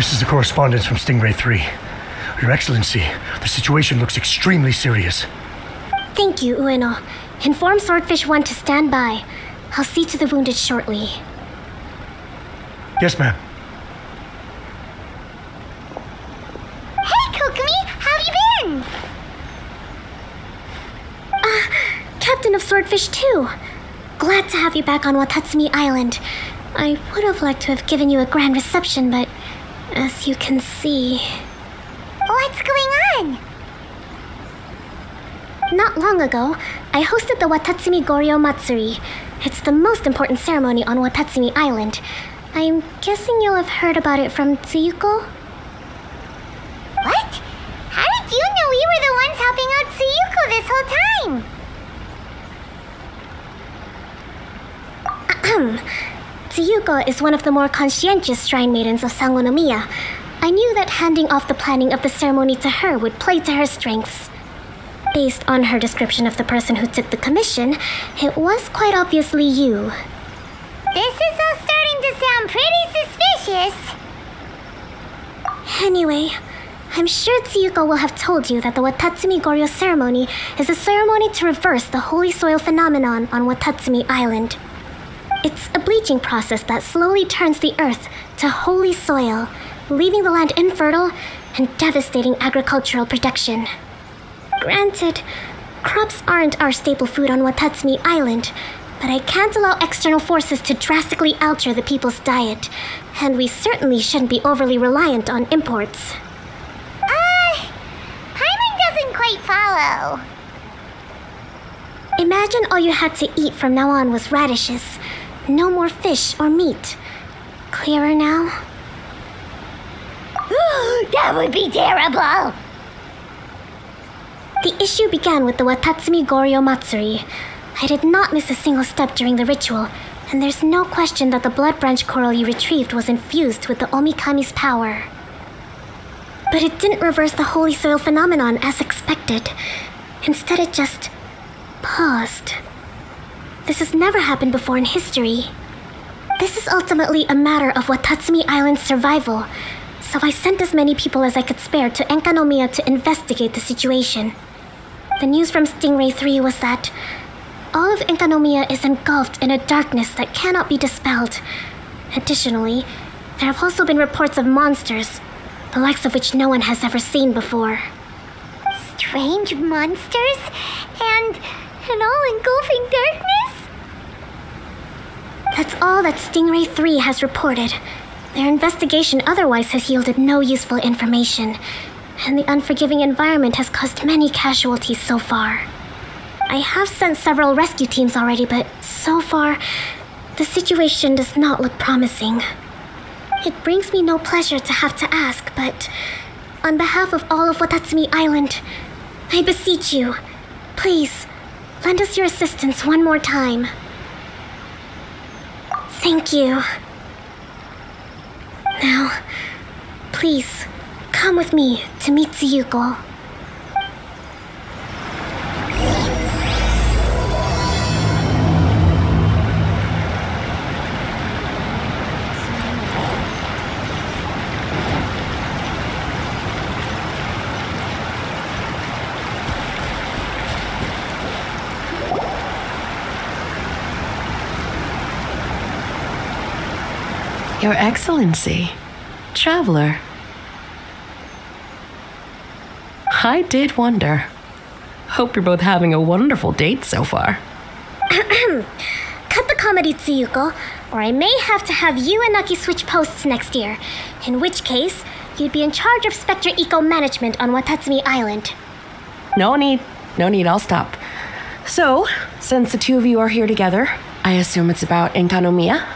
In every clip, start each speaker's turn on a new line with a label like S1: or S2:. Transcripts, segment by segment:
S1: This is the correspondence from Stingray 3. Your Excellency, the situation looks extremely serious.
S2: Thank you, Ueno. Inform Swordfish 1 to stand by. I'll see to the wounded shortly.
S1: Yes, ma'am.
S3: Hey, Kokomi, how have you been?
S2: Uh, captain of Swordfish 2. Glad to have you back on Watatsumi Island. I would have liked to have given you a grand reception, but as you can see.
S3: What's going on?
S2: Not long ago, I hosted the Watatsumi Goryo Matsuri. It's the most important ceremony on Watatsumi Island. I'm guessing you'll have heard about it from Tsuyuko?
S3: What? How did you know we were the ones helping out Tsuyuko this whole time?
S2: Tsuyuko is one of the more conscientious shrine maidens of Sangonomiya. I knew that handing off the planning of the ceremony to her would play to her strengths. Based on her description of the person who took the commission, it was quite obviously you.
S3: This is all starting to sound pretty suspicious.
S2: Anyway, I'm sure Tsuyuko will have told you that the Watatsumi Goryo ceremony is a ceremony to reverse the holy soil phenomenon on Watatsumi Island. It's a bleaching process that slowly turns the earth to holy soil, leaving the land infertile and devastating agricultural production. Granted, crops aren't our staple food on Watatsumi Island, but I can't allow external forces to drastically alter the people's diet, and we certainly shouldn't be overly reliant on imports.
S3: Uh, Paimon doesn't quite follow.
S2: Imagine all you had to eat from now on was radishes. No more fish or meat. Clearer now?
S3: that would be terrible.
S2: The issue began with the Watatsumi Goryo Matsuri. I did not miss a single step during the ritual, and there's no question that the blood branch coral you retrieved was infused with the Omikami's power. But it didn't reverse the holy soil phenomenon as expected. Instead, it just paused. This has never happened before in history. This is ultimately a matter of Watatsumi Island's survival, so I sent as many people as I could spare to Enkanomiya to investigate the situation. The news from Stingray 3 was that all of Enkanomiya is engulfed in a darkness that cannot be dispelled. Additionally, there have also been reports of monsters, the likes of which no one has ever seen before.
S3: Strange monsters and an all-engulfing darkness?
S2: That's all that Stingray 3 has reported. Their investigation otherwise has yielded no useful information, and the unforgiving environment has caused many casualties so far. I have sent several rescue teams already, but so far, the situation does not look promising. It brings me no pleasure to have to ask, but on behalf of all of Watatsumi Island, I beseech you, please, lend us your assistance one more time. Thank you. Now, please, come with me to meet Tsuyuko.
S4: Your Excellency, traveler. I did wonder. Hope you're both having a wonderful date so far.
S2: Cut the comedy, Tsuyuko, or I may have to have you and Naki switch posts next year. In which case, you'd be in charge of Spectre Eco Management on Watatsumi Island.
S4: No need, no need, I'll stop. So, since the two of you are here together, I assume it's about Enkanomiya?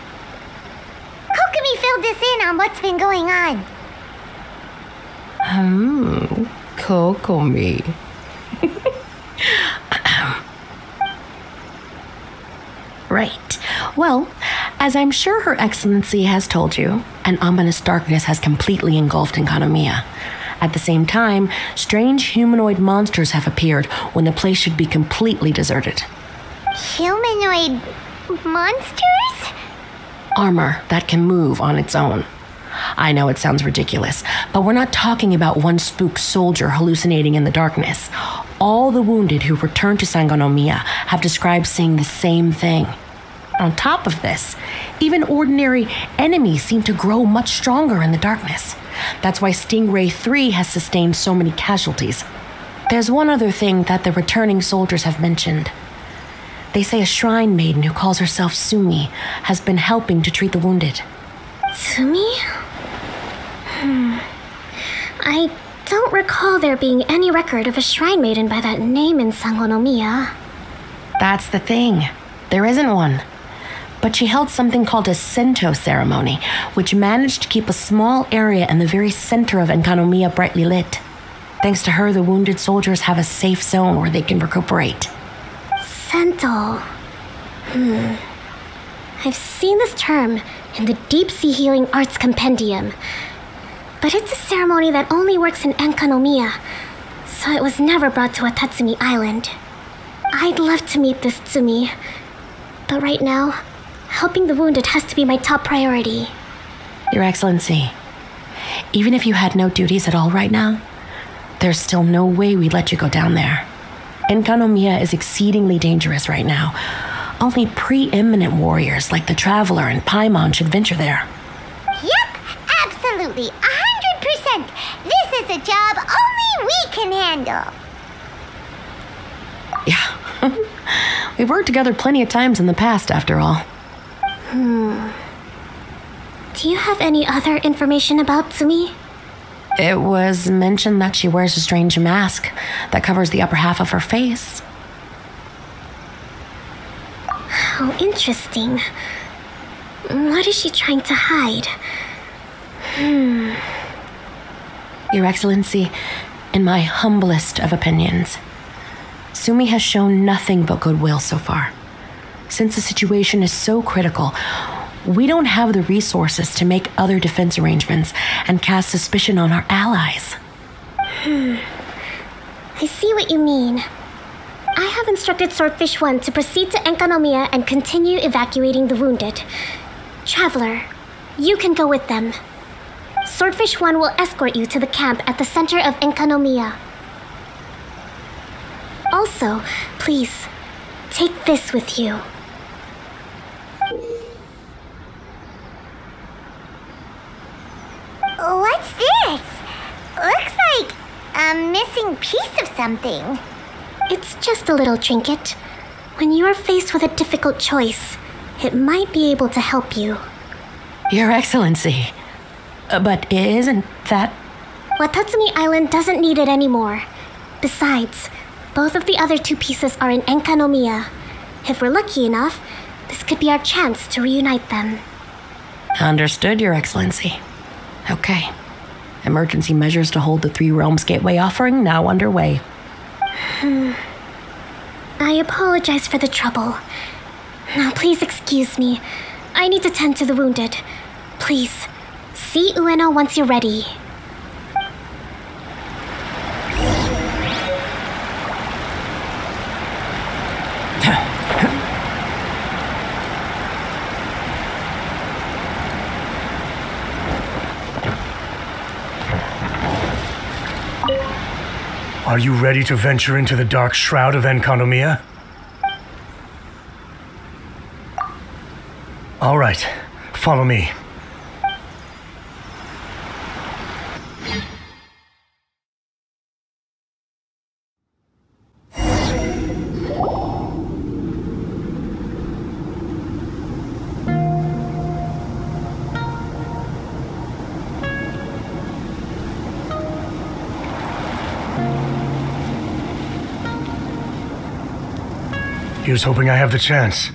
S3: Kokomi filled us in on what's been going on.
S4: Hmm, Kokomi. right. Well, as I'm sure Her Excellency has told you, an ominous darkness has completely engulfed Enkanomiya. At the same time, strange humanoid monsters have appeared when the place should be completely deserted.
S3: Humanoid monsters?
S4: Armor that can move on its own. I know it sounds ridiculous, but we're not talking about one spooked soldier hallucinating in the darkness. All the wounded who returned to Sangonomiya have described seeing the same thing. On top of this, even ordinary enemies seem to grow much stronger in the darkness. That's why Stingray 3 has sustained so many casualties. There's one other thing that the returning soldiers have mentioned. They say a shrine maiden who calls herself Sumi has been helping to treat the wounded.
S2: Sumi? Hmm. I don't recall there being any record of a shrine maiden by that name in Sangonomiya.
S4: That's the thing. There isn't one. But she held something called a Sento ceremony, which managed to keep a small area in the very center of Enkanomiya brightly lit. Thanks to her, the wounded soldiers have a safe zone where they can recuperate.
S2: Sento. Hmm. I've seen this term in the Deep Sea Healing Arts Compendium, but it's a ceremony that only works in Enkanomiya, so it was never brought to Watatsumi Island. I'd love to meet this Tsumi, but right now, helping the wounded has to be my top priority.
S4: Your Excellency, even if you had no duties at all right now, there's still no way we'd let you go down there. Enkanomiya is exceedingly dangerous right now. Only preeminent warriors like the Traveler and Paimon should venture there.
S3: Yep, absolutely. Percent. This is a job only we can handle.
S4: Yeah. We've worked together plenty of times in the past, after all.
S2: Hmm. Do you have any other information about Tsumi?
S4: It was mentioned that she wears a strange mask that covers the upper half of her face.
S2: How interesting. What is she trying to hide? Hmm.
S4: Your Excellency, in my humblest of opinions, Sumi has shown nothing but goodwill so far. Since the situation is so critical, we don't have the resources to make other defense arrangements and cast suspicion on our allies.
S2: Hmm. I see what you mean. I have instructed Swordfish 1 to proceed to Enkanomiya and continue evacuating the wounded. Traveler, you can go with them. Swordfish 1 will escort you to the camp at the center of Enkanomiya. Also, please, take this with you.
S3: What's this? Looks like a missing piece of something.
S2: It's just a little trinket. When you are faced with a difficult choice, it might be able to help you.
S4: Your Excellency. Uh, but isn't that.
S2: Watatsumi Island doesn't need it anymore. Besides, both of the other two pieces are in Enkanomiya. If we're lucky enough, this could be our chance to reunite them.
S4: Understood, Your Excellency. Okay. Emergency measures to hold the Three Realms Gateway offering now underway.
S2: Hmm. I apologize for the trouble. Now, please excuse me. I need to tend to the wounded. Please, see Ueno once you're ready.
S1: Are you ready to venture into the dark shroud of Enkanomiya? All right, follow me. Here's hoping I have the chance.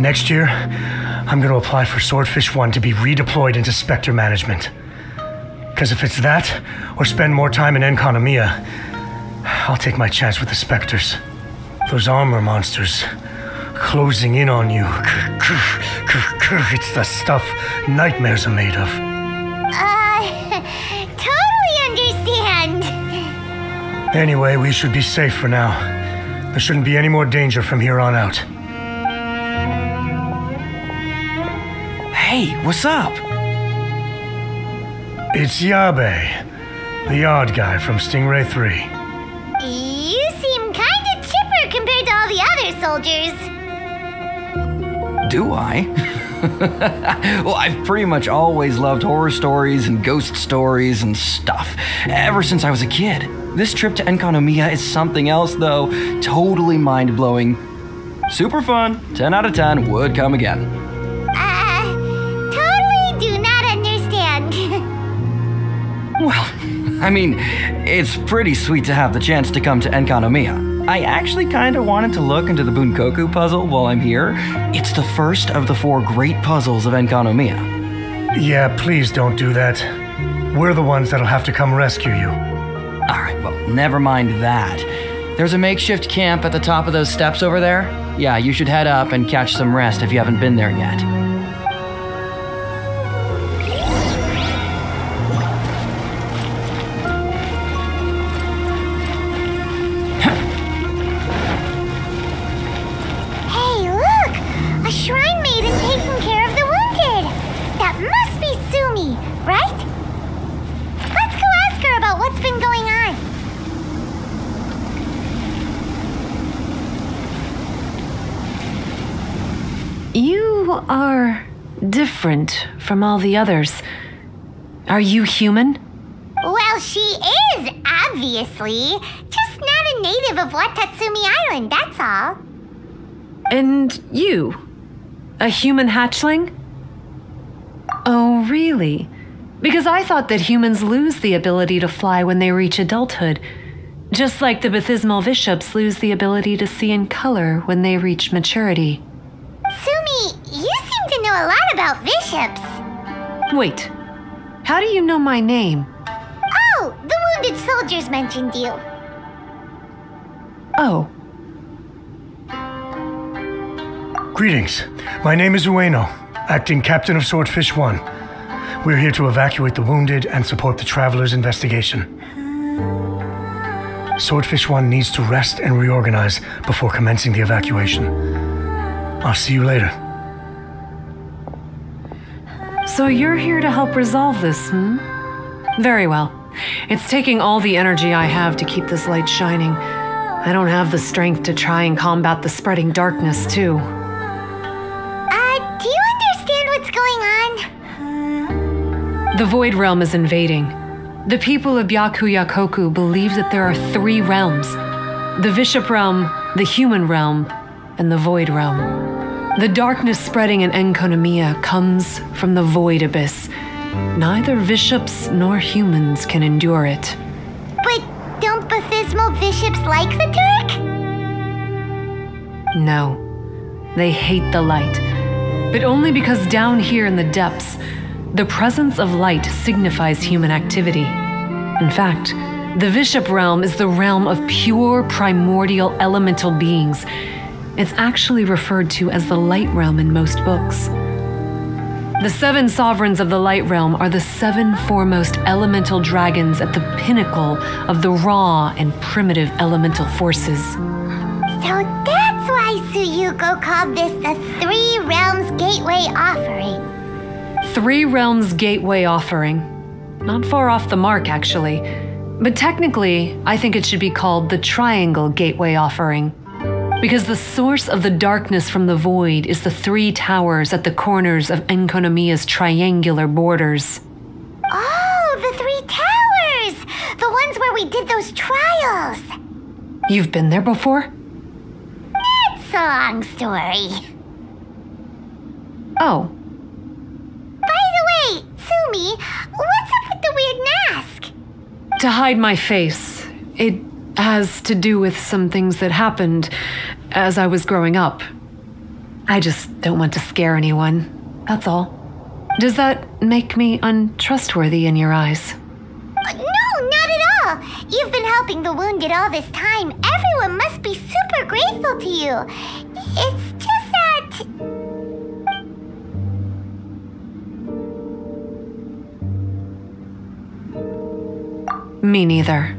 S1: Next year, I'm going to apply for Swordfish 1 to be redeployed into Spectre management. Because if it's that, or spend more time in Enkanomiya, I'll take my chance with the Spectres. Those armor monsters closing in on you. It's the stuff nightmares are made of.
S3: Uh, totally understand.
S1: Anyway, we should be safe for now. There shouldn't be any more danger from here on out.
S5: Hey, what's up?
S1: It's Yabe, the odd guy from Stingray 3.
S3: You seem kinda chipper compared to all the other soldiers.
S5: Do I? well, I've pretty much always loved horror stories and ghost stories and stuff, ever since I was a kid. This trip to Enkanomiya is something else, though. Totally mind blowing. Super fun. 10 out of 10 would come again.
S3: Uh, totally do not understand.
S5: Well, I mean, it's pretty sweet to have the chance to come to Enkanomiya. I actually kind of wanted to look into the Bunkoku puzzle while I'm here. It's the first of the four great puzzles of Enkanomiya.
S1: Yeah, please don't do that. We're the ones that'll have to come rescue you.
S5: Alright, well, never mind that. There's a makeshift camp at the top of those steps over there. Yeah, you should head up and catch some rest if you haven't been there yet.
S6: Different from all the others. Are you human?
S3: Well, she is, obviously. Just not a native of Watatsumi Island, that's all.
S6: And you? A human hatchling? Oh, really? Because I thought that humans lose the ability to fly when they reach adulthood. Just like the Bathysmal Vishaps lose the ability to see in color when they reach maturity.
S3: Sumi, you seem to know a lot about vishaps.
S6: Wait, how do you know my name?
S3: Oh, the wounded soldiers mentioned you.
S6: Oh,
S1: Greetings. My name is Ueno, acting captain of Swordfish 1. We're here to evacuate the wounded and support the traveler's investigation. Swordfish 1 needs to rest and reorganize before commencing the evacuation. I'll see you later.
S6: So you're here to help resolve this, hmm? Very well. It's taking all the energy I have to keep this light shining. I don't have the strength to try and combat the spreading darkness, too.
S3: Uh, do you understand what's going on?
S6: The Void Realm is invading. The people of Byakuyakoku believe that there are three realms the Vishap Realm, the Human Realm, and the Void Realm. The darkness spreading in Enkanomiya comes from the Void Abyss. Neither vishaps nor humans can endure it.
S3: But don't Bathysmal vishaps like the Turk?
S6: No, they hate the light, but only because down here in the depths, the presence of light signifies human activity. In fact, the Vishap realm is the realm of pure primordial elemental beings. It's actually referred to as the light realm in most books. The seven sovereigns of the light realm are the seven foremost elemental dragons at the pinnacle of the raw and primitive elemental forces.
S3: So that's why Tsuyuko called this the Three Realms Gateway Offering.
S6: Three Realms Gateway offering. Not far off the mark, actually. But technically, I think it should be called the Triangle Gateway offering. Because the source of the darkness from the void is the three towers at the corners of Enkanomiya's triangular borders.
S3: Oh, the Three Towers! The ones where we did those trials!
S6: You've been there before?
S3: It's a long story.
S6: Oh,
S3: By the way, Sumi, what's up with the weird mask?
S6: to hide my face. It has to do with some things that happened as I was growing up. I just don't want to scare anyone. That's all. Does that make me untrustworthy in your eyes?
S3: Uh, No, not at all. You've been helping the wounded all this time. Everyone must be super grateful to you. It's just that.
S6: Me neither.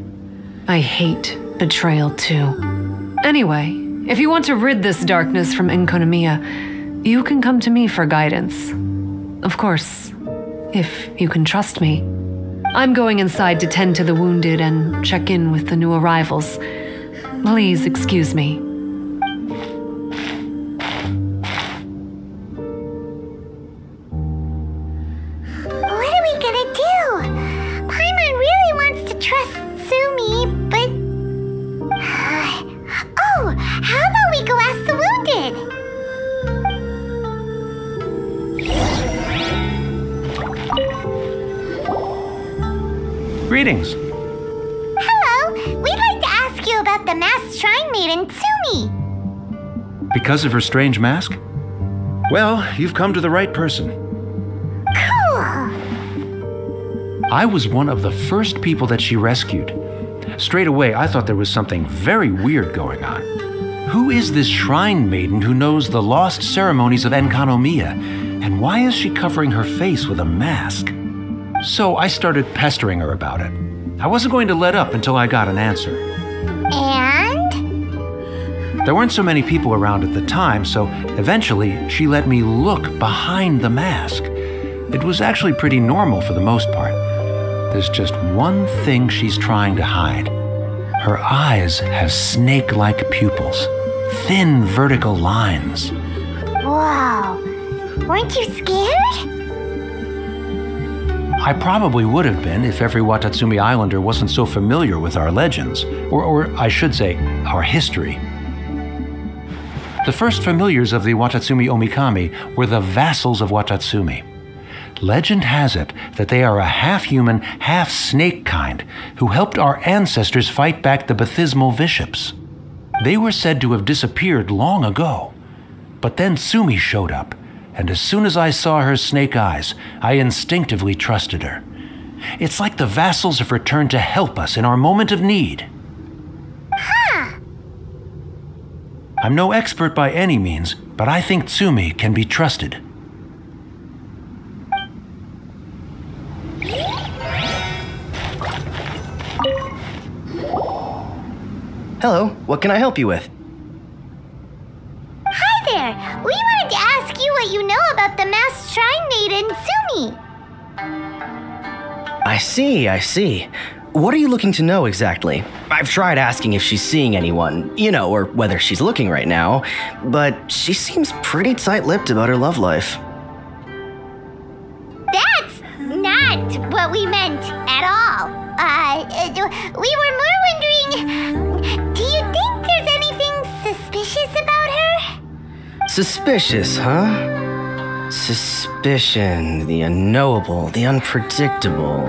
S6: I hate betrayal too. Anyway, if you want to rid this darkness from Enkanomiya, you can come to me for guidance. of course, if you can trust me. I'm going inside to tend to the wounded and check in with the new arrivals. Please excuse me.
S7: Because of her strange mask? Well, you've come to the right person.
S3: Cool.
S7: I was one of the first people that she rescued. Straight away, I thought there was something very weird going on. Who is this shrine maiden who knows the lost ceremonies of Enkanomiya? And why is she covering her face with a mask? So I started pestering her about it. I wasn't going to let up until I got an answer. There weren't so many people around at the time, so eventually she let me look behind the mask. It was actually pretty normal for the most part. There's just one thing she's trying to hide. Her eyes have snake like pupils, thin vertical lines.
S3: Whoa. Weren't you scared?
S7: I probably would have been if every Watatsumi Islander wasn't so familiar with our legends, or, or I should say, our history. The first familiars of the Watatsumi Omikami were the vassals of Watatsumi. Legend has it that they are a half human, half snake kind who helped our ancestors fight back the Bathysmal Vishaps. They were said to have disappeared long ago. But then Sumi showed up, and as soon as I saw her snake eyes, I instinctively trusted her. It's like the vassals have returned to help us in our moment of need. I'm no expert by any means, but I think Tsumi can be trusted.
S8: Hello, what can I help you with?
S3: Hi there. We wanted to ask you what you know about the masked shrine maiden Tsumi.
S8: I see, I see. What are you looking to know exactly? I've tried asking if she's seeing anyone, you know, or whether she's looking right now, but she seems pretty tight lipped about her love life.
S3: That's not what we meant at all. Uh, we were more wondering do you think there's anything suspicious about her?
S8: Suspicious, huh? Suspicion, the unknowable, the unpredictable,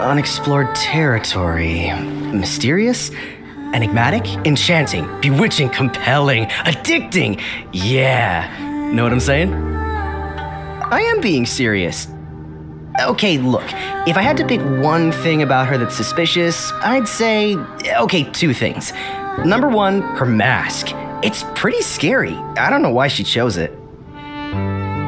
S8: unexplored territory. Mysterious? Enigmatic? Enchanting? Bewitching? Compelling? Addicting? Yeah. Know what I'm saying? I am being serious. Okay, look, if I had to pick one thing about her that's suspicious, I'd say, okay, two things. Number one, her mask. It's pretty scary. I don't know why she chose it.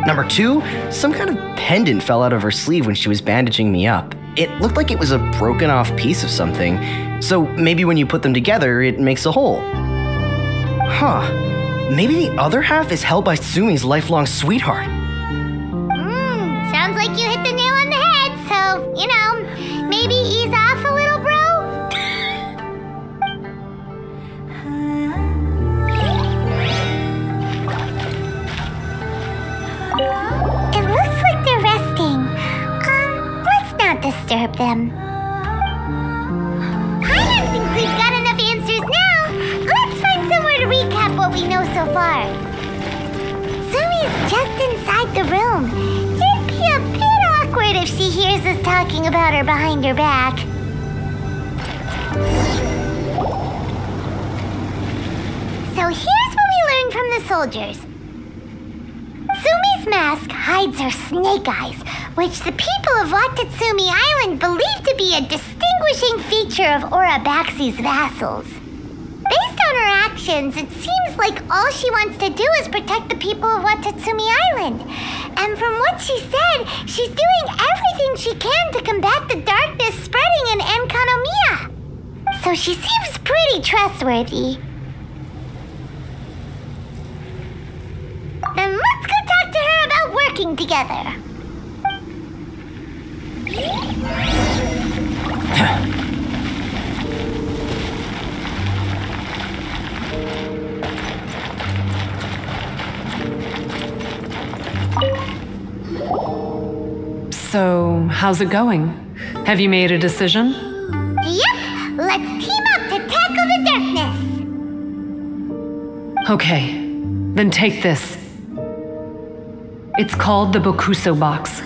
S8: Number two, some kind of pendant fell out of her sleeve when she was bandaging me up. It looked like it was a broken off piece of something, so maybe when you put them together, it makes a whole. Huh. Maybe the other half is held by Sumi's lifelong sweetheart.
S3: Hmm, sounds like you hit the nail on the head, so, you know, them. Paimon thinks we've got enough answers now. Let's find somewhere to recap what we know so far. Sumi's just inside the room. It'd be a bit awkward if she hears us talking about her behind her back. So here's what we learned from the soldiers. Sumi's mask hides her snake eyes, which the people of Watatsumi Island believe to be a distinguishing feature of Orobashi's vassals. Based on her actions, it seems like all she wants to do is protect the people of Watatsumi Island. And from what she said, she's doing everything she can to combat the darkness spreading in Enkanomiya. So she seems pretty trustworthy. Then let's go talk to her about working together.
S6: So, how's it going? Have you made a decision?
S3: Yep, let's team up to tackle the darkness.
S6: Okay, then take this. It's called the Bokuso box.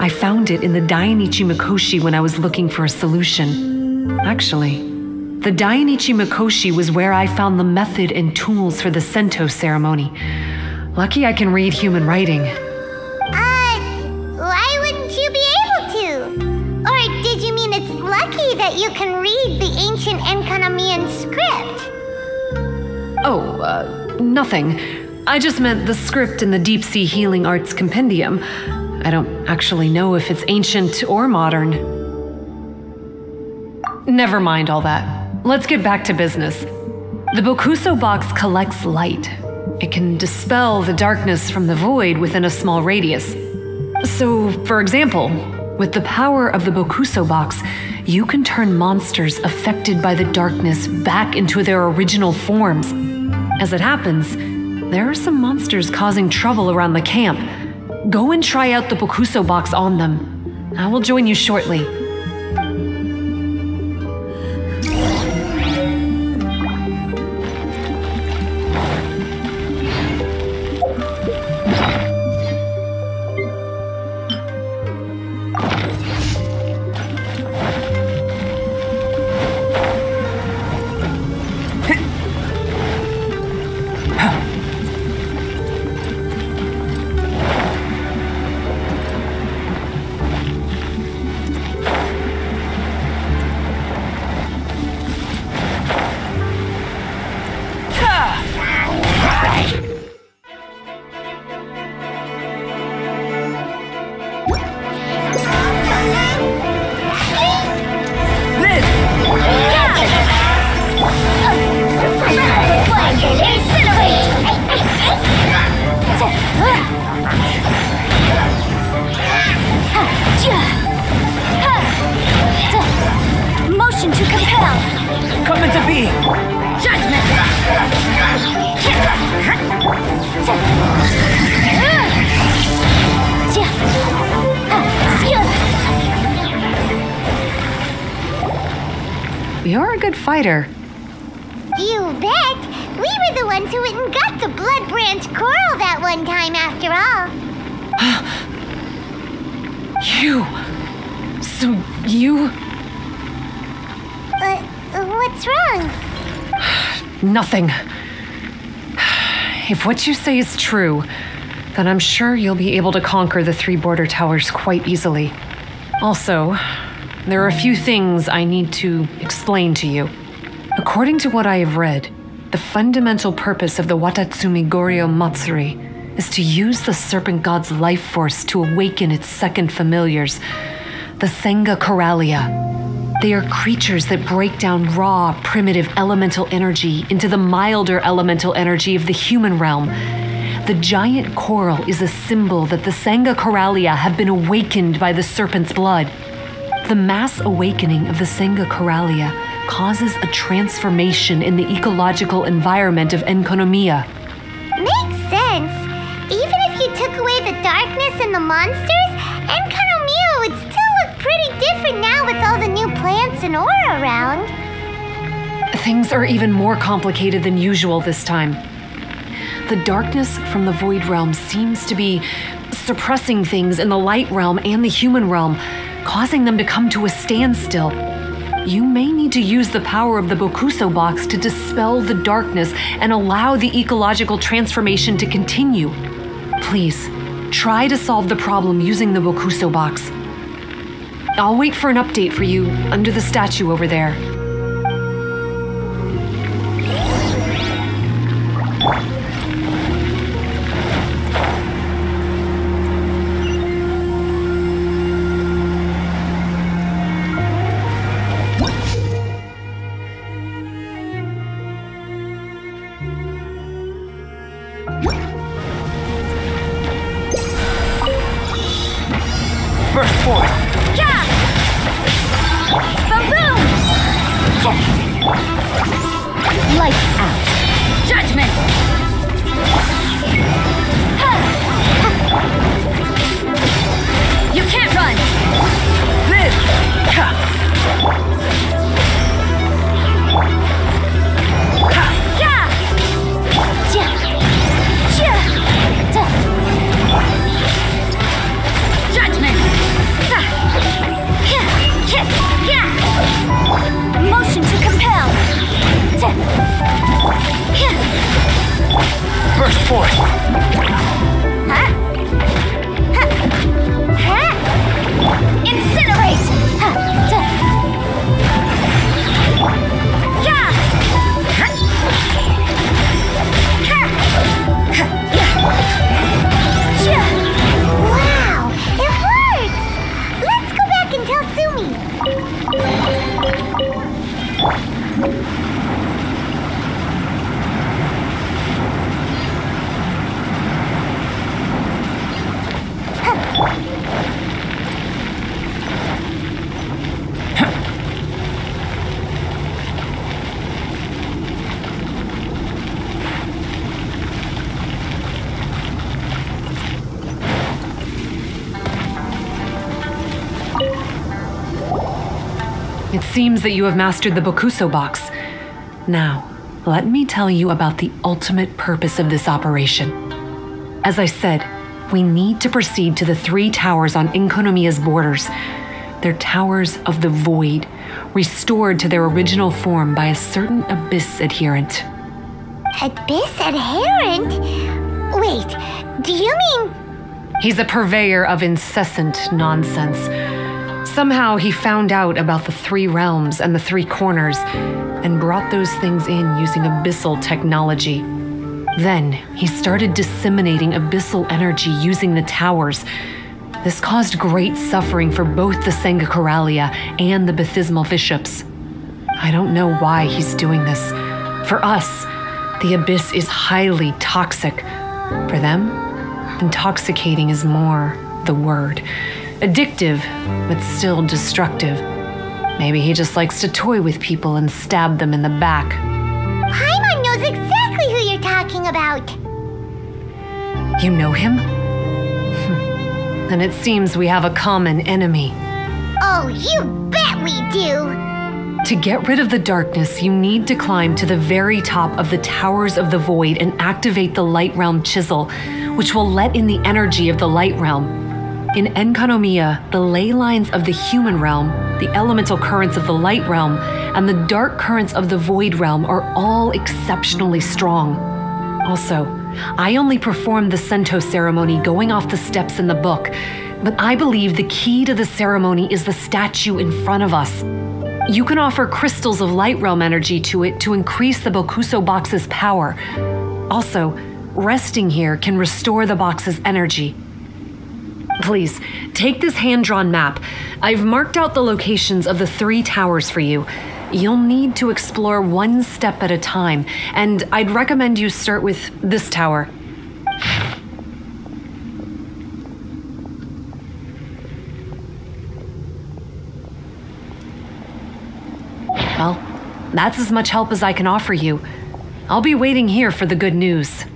S6: I found it in the Dainichi Mikoshi when I was looking for a solution. Actually, the Dainichi Mikoshi was where I found the method and tools for the Sento ceremony. Lucky I can read human writing.
S3: Uh, why wouldn't you be able to? Or did you mean it's lucky that you can read the ancient Enkanamian script?
S6: Oh, uh, nothing. I just meant the script in the Deep Sea Healing Arts Compendium. I don't actually know if it's ancient or modern. Never mind all that. Let's get back to business. The Bokuso box collects light. It can dispel the darkness from the void within a small radius. So, for example, with the power of the Bokuso box, you can turn monsters affected by the darkness back into their original forms. As it happens, there are some monsters causing trouble around the camp. Go and try out the Bokuso box on them. I will join you shortly.
S5: Come into being!
S2: Judgment.
S6: You're a good fighter.
S3: You bet. We were the ones who went and got the blood branch coral that one time after all.
S6: You. So you.
S3: What's wrong?
S6: Nothing. If what you say is true, then I'm sure you'll be able to conquer the three border towers quite easily. Also, there are a few things I need to explain to you. According to what I have read, the fundamental purpose of the Watatsumi Goryo Matsuri is to use the serpent god's life force to awaken its second familiars, the Senga Coralia. They are creatures that break down raw, primitive elemental energy into the milder elemental energy of the human realm. The giant coral is a symbol that the Sangha Coralia have been awakened by the serpent's blood. The mass awakening of the Sangha Coralia causes a transformation in the ecological environment of Enkanomiya.
S3: Makes sense. Even if you took away the darkness and the monsters, Enkanomiya with all the new plants and aura around.
S6: Things are even more complicated than usual this time. The darkness from the Void Realm seems to be suppressing things in the Light Realm and the human realm, causing them to come to a standstill. You may need to use the power of the Bokuso box to dispel the darkness and allow the ecological transformation to continue. Please, try to solve the problem using the Bokuso box. I'll wait for an update for you under the statue over there.
S3: It
S6: seems that you have mastered the Bokuso box. Now, let me tell you about the ultimate purpose of this operation. As I said, we need to proceed to the three towers on Enkanomiya's borders. They're towers of the void, restored to their original form by a certain abyss adherent.
S3: Abyss adherent? Wait, do you mean
S6: He's a purveyor of incessant nonsense. Somehow he found out about the three realms and the three corners and brought those things in using abyssal technology. Then he started disseminating abyssal energy using the towers. This caused great suffering for both the Sangakaralia and the Bathysmal vishaps. I don't know why he's doing this. For us, the abyss is highly toxic. For them, intoxicating is more the word. Addictive, but still destructive. Maybe he just likes to toy with people and stab them in the back.
S3: Paimon knows exactly who you're talking about?
S6: You know him? Then it seems we have a common enemy.
S3: Oh, you bet we do!
S6: To get rid of the darkness, you need to climb to the very top of the Towers of the Void and activate the Light Realm Chisel, which will let in the energy of the Light Realm. In Enkanomiya, the ley lines of the human realm, the elemental currents of the Light Realm, and the dark currents of the Void Realm are all exceptionally strong. Also, I only performed the Sento ceremony going off the steps in the book, but I believe the key to the ceremony is the statue in front of us. You can offer crystals of light realm energy to it to increase the Bokuso box's power. Also, resting here can restore the box's energy. Please, take this hand drawn map. I've marked out the locations of the three towers for you. You'll need to explore one step at a time, and I'd recommend you start with this tower. Well, that's as much help as I can offer you. I'll be waiting here for the good news.